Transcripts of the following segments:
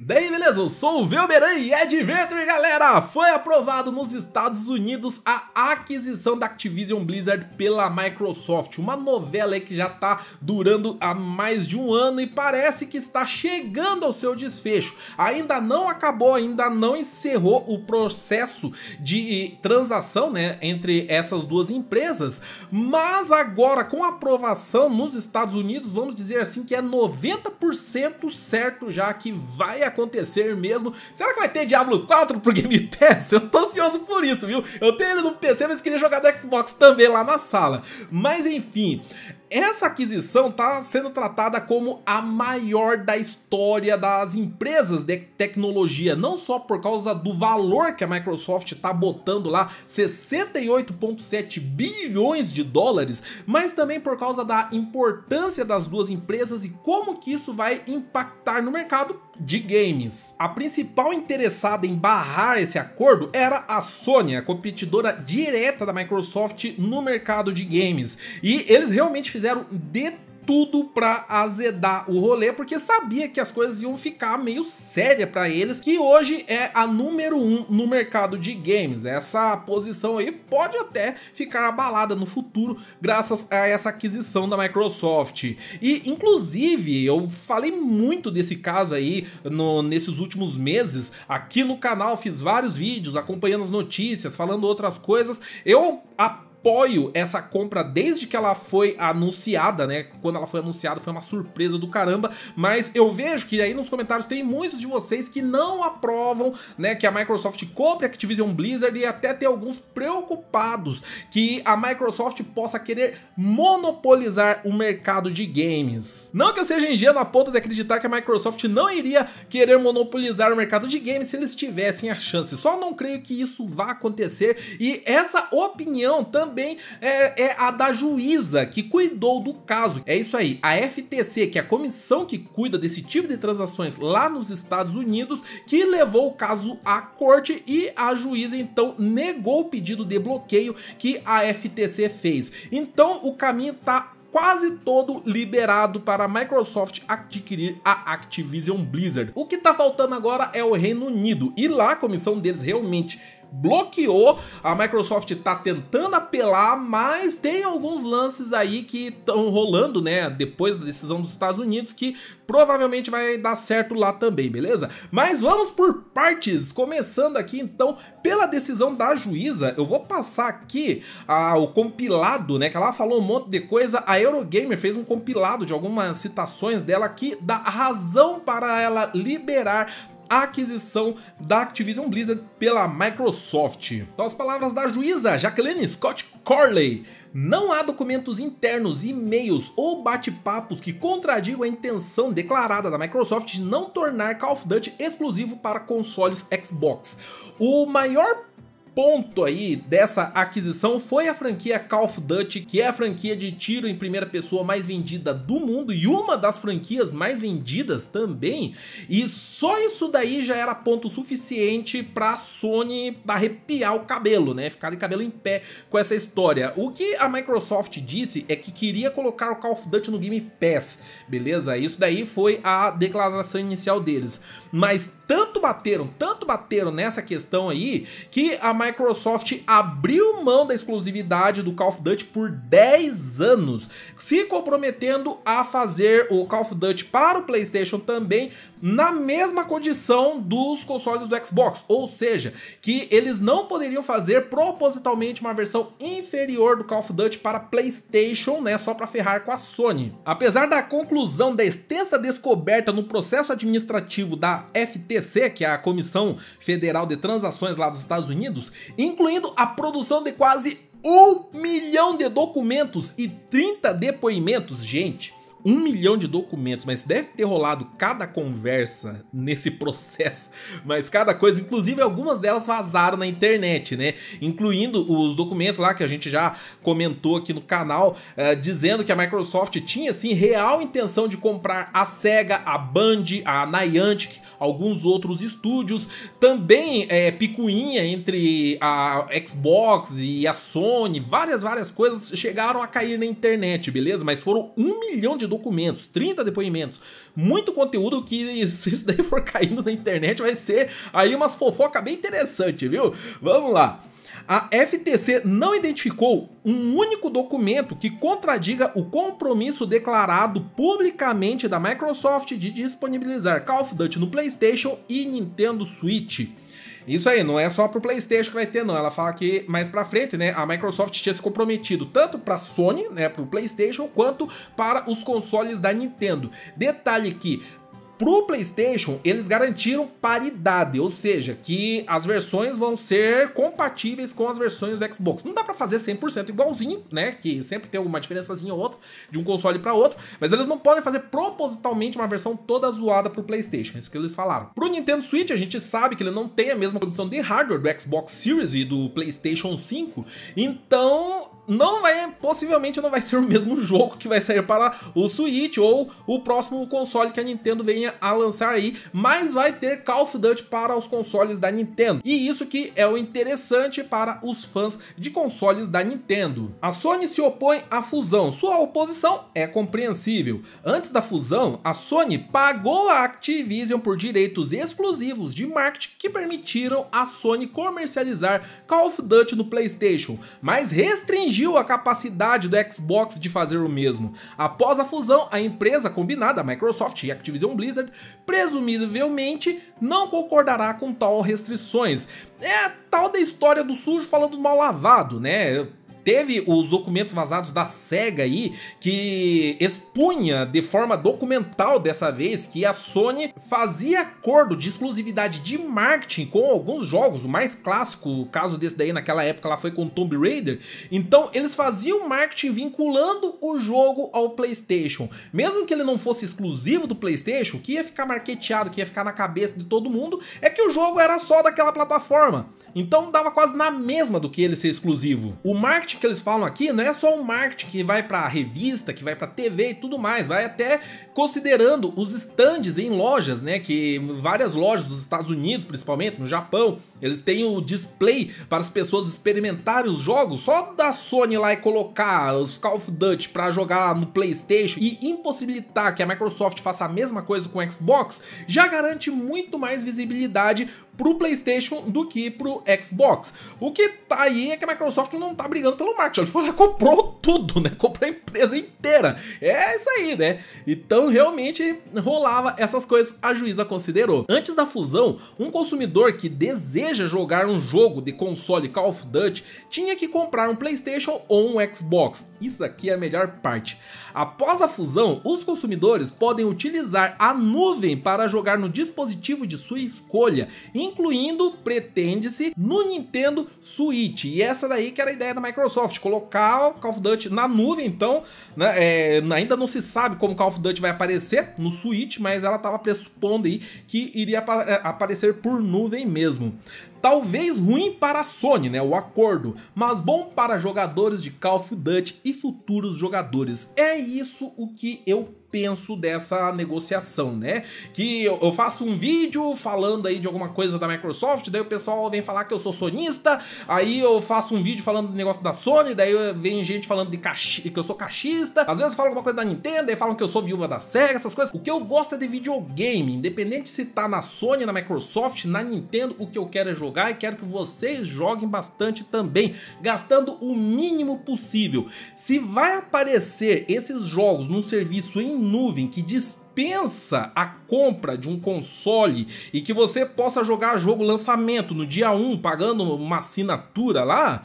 Daí beleza, eu sou o Velberan e Adventure galera! Foi aprovado nos Estados Unidos a aquisição da Activision Blizzard pela Microsoft, uma novela aí que já tá durando há mais de um ano e parece que está chegando ao seu desfecho. Ainda não acabou, ainda não encerrou o processo de transação né, entre essas duas empresas, mas agora com a aprovação nos Estados Unidos, vamos dizer assim que é 90% certo já que vai acontecer mesmo. Será que vai ter Diablo 4 pro Game Pass? Eu tô ansioso por isso, viu? Eu tenho ele no PC, mas queria jogar no Xbox também lá na sala. Mas enfim, essa aquisição está sendo tratada como a maior da história das empresas de tecnologia, não só por causa do valor que a Microsoft está botando lá, 68,7 bilhões de dólares, mas também por causa da importância das duas empresas e como que isso vai impactar no mercado de games. A principal interessada em barrar esse acordo era a Sony, a competidora direta da Microsoft no mercado de games, e eles realmente fizeram de tudo para azedar o rolê, porque sabia que as coisas iam ficar meio séria para eles, que hoje é a número um no mercado de games. Essa posição aí pode até ficar abalada no futuro, graças a essa aquisição da Microsoft. E, inclusive, eu falei muito desse caso aí no, nesses últimos meses, aqui no canal fiz vários vídeos acompanhando as notícias, falando outras coisas. Eu essa compra desde que ela foi anunciada, né? Quando ela foi anunciada foi uma surpresa do caramba, mas eu vejo que aí nos comentários tem muitos de vocês que não aprovam, né, que a Microsoft compre a Activision Blizzard e até tem alguns preocupados que a Microsoft possa querer monopolizar o mercado de games. Não que eu seja ingênuo a ponto de acreditar que a Microsoft não iria querer monopolizar o mercado de games se eles tivessem a chance, só não creio que isso vá acontecer e essa opinião também também é, é, a da juíza que cuidou do caso. É isso aí, a FTC, que é a comissão que cuida desse tipo de transações lá nos Estados Unidos, que levou o caso à corte e a juíza então negou o pedido de bloqueio que a FTC fez. Então o caminho tá quase todo liberado para a Microsoft adquirir a Activision Blizzard. O que tá faltando agora é o Reino Unido, e lá a comissão deles realmente bloqueou. A Microsoft está tentando apelar, mas tem alguns lances aí que estão rolando, né? Depois da decisão dos Estados Unidos, que provavelmente vai dar certo lá também, beleza? Mas vamos por partes, começando aqui então pela decisão da juíza. Eu vou passar aqui ah, o compilado, né? Que ela falou um monte de coisa. A Eurogamer fez um compilado de algumas citações dela aqui da razão para ela liberar aquisição da Activision Blizzard pela Microsoft. Então as palavras da juíza Jacqueline Scott Corley. Não há documentos internos, e-mails ou bate-papos que contradigam a intenção declarada da Microsoft de não tornar Call of Duty exclusivo para consoles Xbox. O maior ponto aí dessa aquisição foi a franquia Call of Duty, que é a franquia de tiro em primeira pessoa mais vendida do mundo e uma das franquias mais vendidas também. E só isso daí já era ponto suficiente para Sony arrepiar o cabelo, né? Ficar de cabelo em pé com essa história. O que a Microsoft disse é que queria colocar o Call of Duty no Game Pass, beleza? Isso daí foi a declaração inicial deles. Mas tanto bateram, tanto bateram nessa questão aí que a Microsoft Microsoft abriu mão da exclusividade do Call of Duty por 10 anos, se comprometendo a fazer o Call of Duty para o PlayStation também na mesma condição dos consoles do Xbox, ou seja, que eles não poderiam fazer propositalmente uma versão inferior do Call of Duty para PlayStation, né, só para ferrar com a Sony. Apesar da conclusão da extensa descoberta no processo administrativo da FTC, que é a Comissão Federal de Transações lá dos Estados Unidos, incluindo a produção de quase um milhão de documentos e 30 depoimentos, gente um milhão de documentos, mas deve ter rolado cada conversa nesse processo, mas cada coisa, inclusive algumas delas vazaram na internet, né? Incluindo os documentos lá que a gente já comentou aqui no canal, uh, dizendo que a Microsoft tinha, assim, real intenção de comprar a SEGA, a Band, a Niantic, alguns outros estúdios, também é, picuinha entre a Xbox e a Sony, várias, várias coisas chegaram a cair na internet, beleza? Mas foram um milhão de documentos, 30 depoimentos, muito conteúdo que se isso daí for caindo na internet vai ser aí umas fofoca bem interessante, viu? Vamos lá a FTC não identificou um único documento que contradiga o compromisso declarado publicamente da Microsoft de disponibilizar Call of Duty no PlayStation e Nintendo Switch. Isso aí, não é só pro PlayStation que vai ter, não. Ela fala que mais pra frente, né, a Microsoft tinha se comprometido tanto pra Sony, né, pro PlayStation, quanto para os consoles da Nintendo. Detalhe que Pro PlayStation, eles garantiram paridade, ou seja, que as versões vão ser compatíveis com as versões do Xbox. Não dá para fazer 100% igualzinho, né? Que sempre tem uma diferençazinha ou outra de um console para outro, mas eles não podem fazer propositalmente uma versão toda zoada pro PlayStation, é isso que eles falaram. Pro Nintendo Switch, a gente sabe que ele não tem a mesma condição de hardware do Xbox Series e do PlayStation 5, então não vai, possivelmente não vai ser o mesmo jogo que vai sair para o Switch ou o próximo console que a Nintendo venha a lançar aí, mas vai ter Call of Duty para os consoles da Nintendo. E isso que é o interessante para os fãs de consoles da Nintendo. A Sony se opõe à fusão, sua oposição é compreensível. Antes da fusão, a Sony pagou a Activision por direitos exclusivos de marketing que permitiram a Sony comercializar Call of Duty no PlayStation, mas restringiu restringiu a capacidade do Xbox de fazer o mesmo. Após a fusão, a empresa combinada, Microsoft e Activision Blizzard, presumivelmente não concordará com tal restrições. É a tal da história do sujo falando mal lavado, né? Teve os documentos vazados da SEGA aí, que expunha de forma documental dessa vez que a Sony fazia acordo de exclusividade de marketing com alguns jogos, o mais clássico, o caso desse daí naquela época lá foi com Tomb Raider, então eles faziam marketing vinculando o jogo ao Playstation, mesmo que ele não fosse exclusivo do Playstation, o que ia ficar marketeado, que ia ficar na cabeça de todo mundo, é que o jogo era só daquela plataforma. Então dava quase na mesma do que ele ser exclusivo. O marketing que eles falam aqui não é só um marketing que vai para revista, que vai para TV e tudo mais, vai até considerando os stands em lojas, né, que várias lojas dos Estados Unidos, principalmente no Japão, eles têm o display para as pessoas experimentarem os jogos. Só da Sony lá e colocar os Call of Duty para jogar no PlayStation e impossibilitar que a Microsoft faça a mesma coisa com o Xbox, já garante muito mais visibilidade pro PlayStation do que pro Xbox. O que tá aí é que a Microsoft não tá brigando pelo marketing, ela foi lá comprou tudo, né? Comprou a empresa inteira. É isso aí, né? Então realmente rolava essas coisas, a juíza considerou. Antes da fusão, um consumidor que deseja jogar um jogo de console Call of Duty tinha que comprar um PlayStation ou um Xbox. Isso aqui é a melhor parte. Após a fusão, os consumidores podem utilizar a nuvem para jogar no dispositivo de sua escolha, incluindo, pretende-se, no Nintendo Switch. E essa daí que era a ideia da Microsoft, colocar o Call of Duty na nuvem, então, né, é, ainda não se sabe como Call of Duty vai aparecer no Switch, mas ela estava pressupondo aí que iria é, aparecer por nuvem mesmo. Talvez ruim para a Sony, né, o acordo, mas bom para jogadores de Call of Duty e futuros jogadores. É isso o que eu penso dessa negociação, né? Que eu, faço um vídeo falando aí de alguma coisa da Microsoft, daí o pessoal vem falar que eu sou sonista, aí eu faço um vídeo falando do negócio da Sony, daí vem gente falando de que eu sou cachista, às vezes falam alguma coisa da Nintendo, aí falam que eu sou viúva da SEGA, essas coisas. O que eu gosto é de videogame, independente se tá na Sony, na Microsoft, na Nintendo, o que eu quero é jogar e quero que vocês joguem bastante também, gastando o mínimo possível. Se vai aparecer esses jogos num serviço em nuvem que dispensa a compra de um console e que você possa jogar jogo lançamento no dia 1 pagando uma assinatura lá,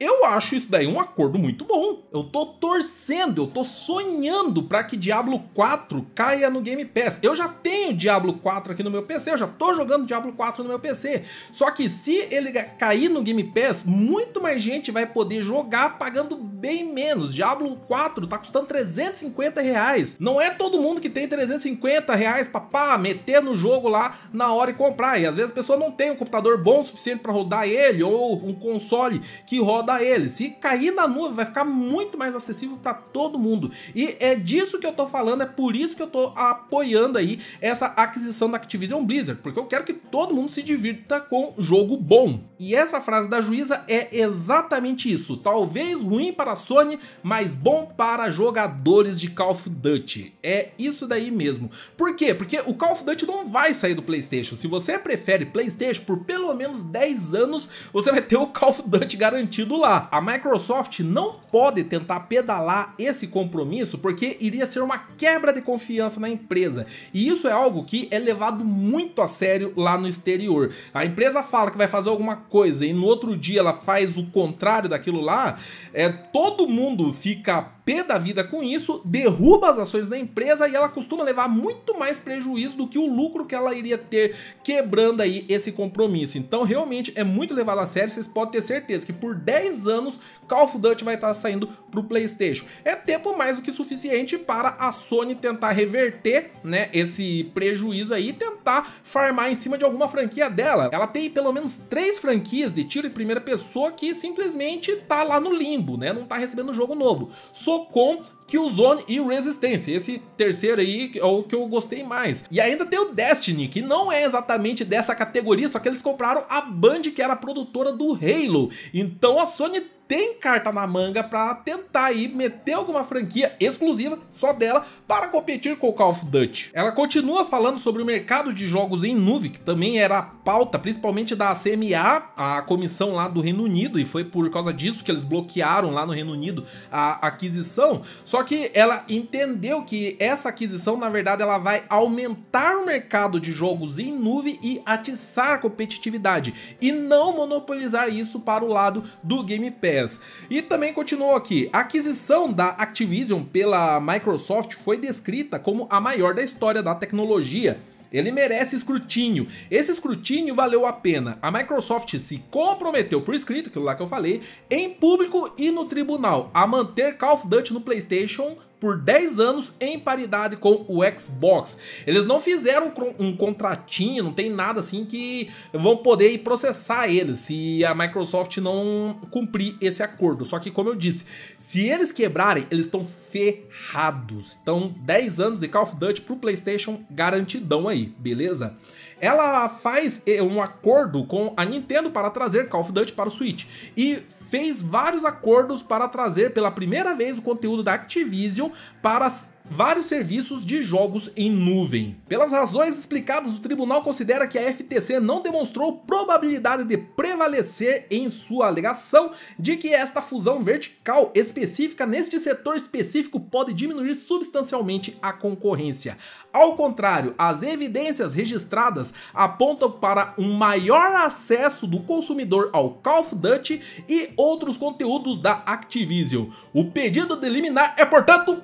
eu acho isso daí um acordo muito bom. Eu tô torcendo, eu tô sonhando para que Diablo 4 caia no Game Pass. Eu já tenho Diablo 4 aqui no meu PC, eu já tô jogando Diablo 4 no meu PC. Só que se ele cair no Game Pass, muito mais gente vai poder jogar pagando bem menos. Diablo 4 tá custando 350 reais. Não é todo mundo que tem 350 reais pra pá, meter no jogo lá na hora e comprar. E às vezes a pessoa não tem um computador bom o suficiente para rodar ele ou um console que roda rodar ele. Se cair na nuvem, vai ficar muito mais acessível para todo mundo. E é disso que eu tô falando, é por isso que eu tô apoiando aí essa aquisição da Activision Blizzard, porque eu quero que todo mundo se divirta com jogo bom. E essa frase da juíza é exatamente isso. Talvez ruim para a Sony, mas bom para jogadores de Call of Duty. É isso daí mesmo. Por quê? Porque o Call of Duty não vai sair do PlayStation. Se você prefere PlayStation por pelo menos 10 anos, você vai ter o Call of Duty garantido lá. A Microsoft não pode tentar pedalar esse compromisso porque iria ser uma quebra de confiança na empresa. E isso é algo que é levado muito a sério lá no exterior. A empresa fala que vai fazer alguma coisa e no outro dia ela faz o contrário daquilo lá, é, todo mundo fica pé da vida com isso, derruba as ações da empresa e ela costuma levar muito mais prejuízo do que o lucro que ela iria ter quebrando aí esse compromisso. Então realmente é muito levado a sério, vocês podem ter certeza que por 10 anos Call of Duty vai estar saindo pro Playstation. É tempo mais do que suficiente para a Sony tentar reverter né, esse prejuízo aí e tentar farmar em cima de alguma franquia dela. Ela tem pelo menos três franquias de tiro em primeira pessoa que simplesmente tá lá no limbo, né? Não tá recebendo jogo novo. Socom Killzone e Resistance. Esse terceiro aí é o que eu gostei mais. E ainda tem o Destiny, que não é exatamente dessa categoria, só que eles compraram a Band, que era a produtora do Halo. Então a Sony tem carta na manga para tentar aí meter alguma franquia exclusiva só dela para competir com o Call of Duty. Ela continua falando sobre o mercado de jogos em nuvem, que também era a pauta principalmente da CMA, a comissão lá do Reino Unido, e foi por causa disso que eles bloquearam lá no Reino Unido a aquisição. Só que ela entendeu que essa aquisição, na verdade, ela vai aumentar o mercado de jogos em nuvem e atiçar a competitividade, e não monopolizar isso para o lado do Game Pass. E também continuou aqui, a aquisição da Activision pela Microsoft foi descrita como a maior da história da tecnologia. Ele merece escrutínio. Esse escrutínio valeu a pena. A Microsoft se comprometeu por escrito, aquilo lá que eu falei, em público e no tribunal, a manter Call of Duty no PlayStation por 10 anos em paridade com o Xbox. Eles não fizeram um contratinho, não tem nada assim que vão poder processar eles se a Microsoft não cumprir esse acordo. Só que como eu disse, se eles quebrarem, eles estão ferrados. Então 10 anos de Call of Duty pro PlayStation garantidão aí, beleza? ela faz eh, um acordo com a Nintendo para trazer Call of Duty para o Switch e fez vários acordos para trazer pela primeira vez o conteúdo da Activision para vários serviços de jogos em nuvem. Pelas razões explicadas, o tribunal considera que a FTC não demonstrou probabilidade de prevalecer em sua alegação de que esta fusão vertical específica neste setor específico pode diminuir substancialmente a concorrência. Ao contrário, as evidências registradas apontam para um maior acesso do consumidor ao Call of Duty e outros conteúdos da Activision. O pedido de liminar é, portanto,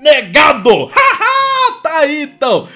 negado! Haha, tá aí então!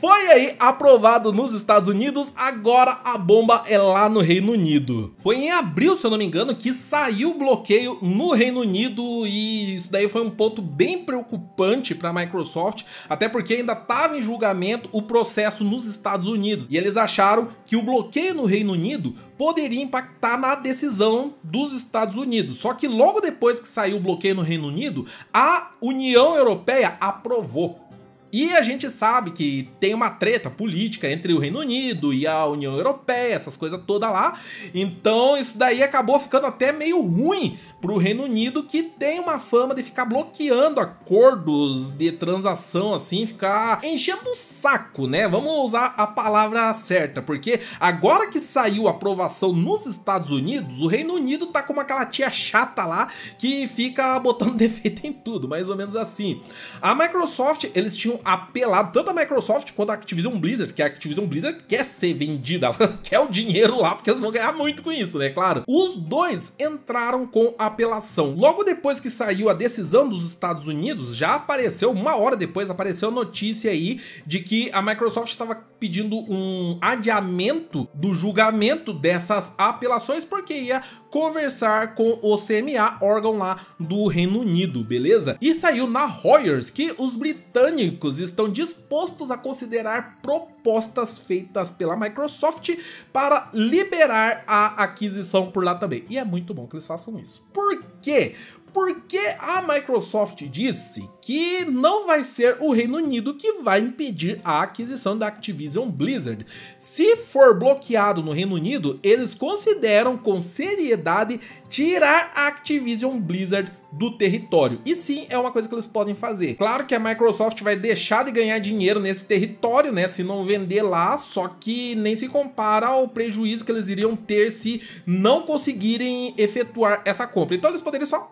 Foi aí aprovado nos Estados Unidos, agora a bomba é lá no Reino Unido. Foi em abril, se eu não me engano, que saiu o bloqueio no Reino Unido e isso daí foi um ponto bem preocupante para a Microsoft, até porque ainda estava em julgamento o processo nos Estados Unidos e eles acharam que o bloqueio no Reino Unido poderia impactar na decisão dos Estados Unidos. Só que logo depois que saiu o bloqueio no Reino Unido, a União Europeia aprovou. E a gente sabe que tem uma treta política entre o Reino Unido e a União Europeia, essas coisas todas lá. Então isso daí acabou ficando até meio ruim para o Reino Unido, que tem uma fama de ficar bloqueando acordos de transação, assim, ficar enchendo o saco, né? Vamos usar a palavra certa, porque agora que saiu a aprovação nos Estados Unidos, o Reino Unido tá como aquela tia chata lá que fica botando defeito em tudo, mais ou menos assim. A Microsoft, eles tinham apelado, tanto a Microsoft quanto a Activision Blizzard, que a Activision Blizzard quer ser vendida, quer o dinheiro lá, porque eles vão ganhar muito com isso, né? Claro. Os dois entraram com a apelação. Logo depois que saiu a decisão dos Estados Unidos, já apareceu, uma hora depois, apareceu a notícia aí de que a Microsoft estava pedindo um adiamento do julgamento dessas apelações porque ia conversar com o CMA, órgão lá do Reino Unido, beleza? E saiu na Reuters que os britânicos estão dispostos a considerar propostas feitas pela Microsoft para liberar a aquisição por lá também. E é muito bom que eles façam isso. Por quê? Porque a Microsoft disse que não vai ser o Reino Unido que vai impedir a aquisição da Activision Blizzard. Se for bloqueado no Reino Unido, eles consideram com seriedade tirar a Activision Blizzard do território. E sim, é uma coisa que eles podem fazer. Claro que a Microsoft vai deixar de ganhar dinheiro nesse território, né, se não vender lá, só que nem se compara ao prejuízo que eles iriam ter se não conseguirem efetuar essa compra. Então eles poderiam só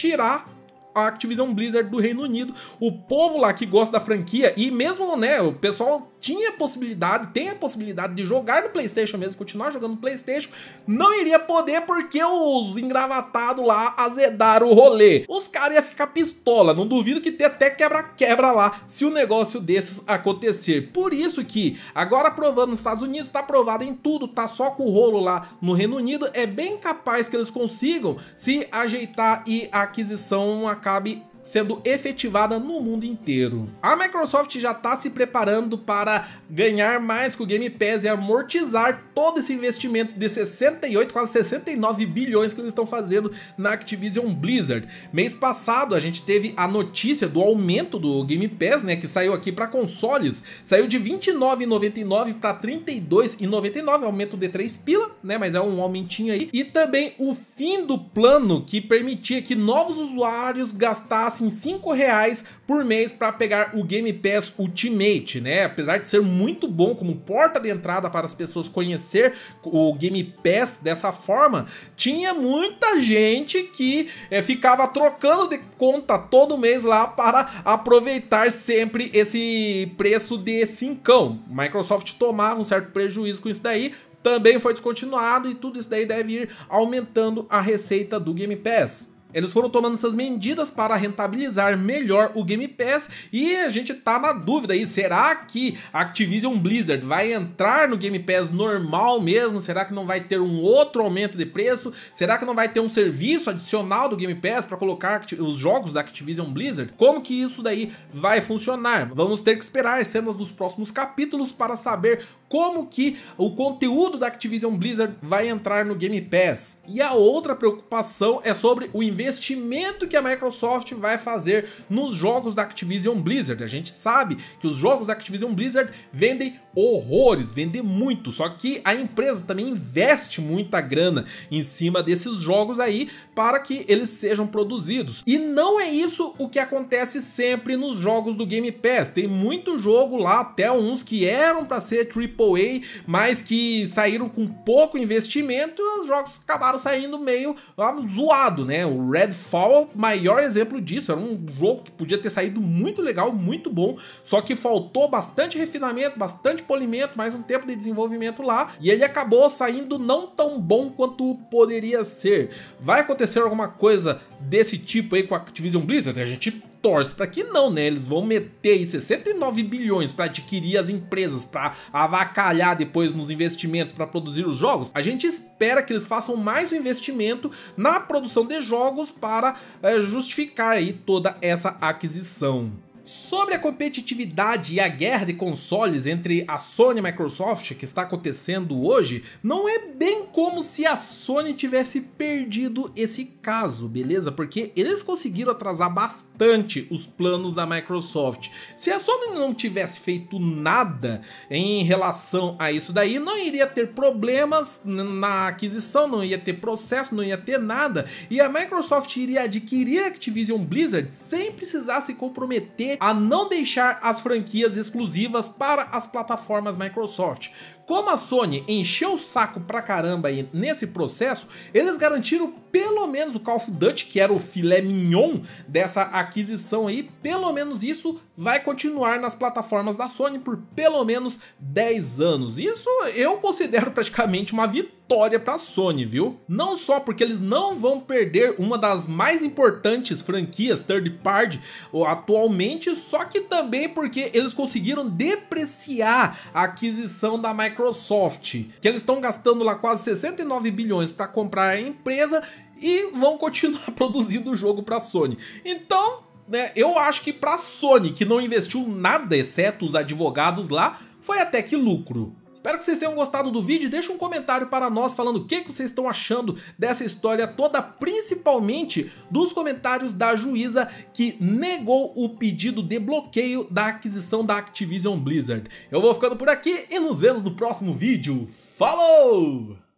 tirar Activision Blizzard do Reino Unido. O povo lá que gosta da franquia e mesmo, né, o pessoal tinha possibilidade, tem a possibilidade de jogar no PlayStation mesmo, continuar jogando no PlayStation, não iria poder porque os engravatados lá azedaram o rolê. Os caras iam ficar pistola, não duvido que ter até quebra-quebra lá se o negócio desses acontecer. Por isso que agora aprovando nos Estados Unidos, tá aprovado em tudo, tá só com o rolo lá no Reino Unido, é bem capaz que eles consigam se ajeitar e a aquisição Maccabi sendo efetivada no mundo inteiro. A Microsoft já está se preparando para ganhar mais com o Game Pass e amortizar todo esse investimento de 68, quase 69 bilhões que eles estão fazendo na Activision Blizzard. Mês passado a gente teve a notícia do aumento do Game Pass, né, que saiu aqui para consoles, saiu de 29,99 para 32,99, aumento de 3 pila, né, mas é um aumentinho aí. E também o fim do plano que permitia que novos usuários gastassem pagassem 5 reais por mês para pegar o Game Pass Ultimate, né? Apesar de ser muito bom como porta de entrada para as pessoas conhecer o Game Pass dessa forma, tinha muita gente que é, ficava trocando de conta todo mês lá para aproveitar sempre esse preço de cincão. Microsoft tomava um certo prejuízo com isso daí, também foi descontinuado e tudo isso daí deve ir aumentando a receita do Game Pass. Eles foram tomando essas medidas para rentabilizar melhor o Game Pass e a gente tá na dúvida aí, será que a Activision Blizzard vai entrar no Game Pass normal mesmo? Será que não vai ter um outro aumento de preço? Será que não vai ter um serviço adicional do Game Pass para colocar os jogos da Activision Blizzard? Como que isso daí vai funcionar? Vamos ter que esperar cenas dos próximos capítulos para saber como que o conteúdo da Activision Blizzard vai entrar no Game Pass. E a outra preocupação é sobre o investimento que a Microsoft vai fazer nos jogos da Activision Blizzard. A gente sabe que os jogos da Activision Blizzard vendem horrores, vendem muito, só que a empresa também investe muita grana em cima desses jogos aí para que eles sejam produzidos. E não é isso o que acontece sempre nos jogos do Game Pass. Tem muito jogo lá, até uns que eram para ser AAA, mas que saíram com pouco investimento e os jogos acabaram saindo meio ah, zoado, né? O Redfall, maior exemplo disso, era um jogo que podia ter saído muito legal, muito bom, só que faltou bastante refinamento, bastante polimento, mais um tempo de desenvolvimento lá, e ele acabou saindo não tão bom quanto poderia ser. Vai acontecer alguma coisa desse tipo aí com a Activision Blizzard? A gente torce para que não, né? Eles vão meter aí 69 bilhões para adquirir as empresas, para avacalhar depois nos investimentos para produzir os jogos. A gente espera que eles façam mais investimento na produção de jogos para é, justificar aí toda essa aquisição. Sobre a competitividade e a guerra de consoles entre a Sony e a Microsoft que está acontecendo hoje, não é bem como se a Sony tivesse perdido esse caso, beleza? Porque eles conseguiram atrasar bastante os planos da Microsoft. Se a Sony não tivesse feito nada em relação a isso daí, não iria ter problemas na aquisição, não ia ter processo, não ia ter nada, e a Microsoft iria adquirir a Activision Blizzard sem precisar se comprometer a não deixar as franquias exclusivas para as plataformas Microsoft. Como a Sony encheu o saco pra caramba aí nesse processo, eles garantiram pelo menos o Call of Duty, que era o filé mignon dessa aquisição aí, pelo menos isso vai continuar nas plataformas da Sony por pelo menos 10 anos. Isso eu considero praticamente uma vitória para a Sony, viu? Não só porque eles não vão perder uma das mais importantes franquias third party atualmente só que também porque eles conseguiram depreciar a aquisição da Microsoft, que eles estão gastando lá quase 69 bilhões para comprar a empresa e vão continuar produzindo o jogo para a Sony. Então, né, eu acho que para a Sony, que não investiu nada exceto os advogados lá, foi até que lucro. Espero que vocês tenham gostado do vídeo, deixa um comentário para nós falando o que, que vocês estão achando dessa história toda, principalmente dos comentários da juíza que negou o pedido de bloqueio da aquisição da Activision Blizzard. Eu vou ficando por aqui e nos vemos no próximo vídeo. Falou!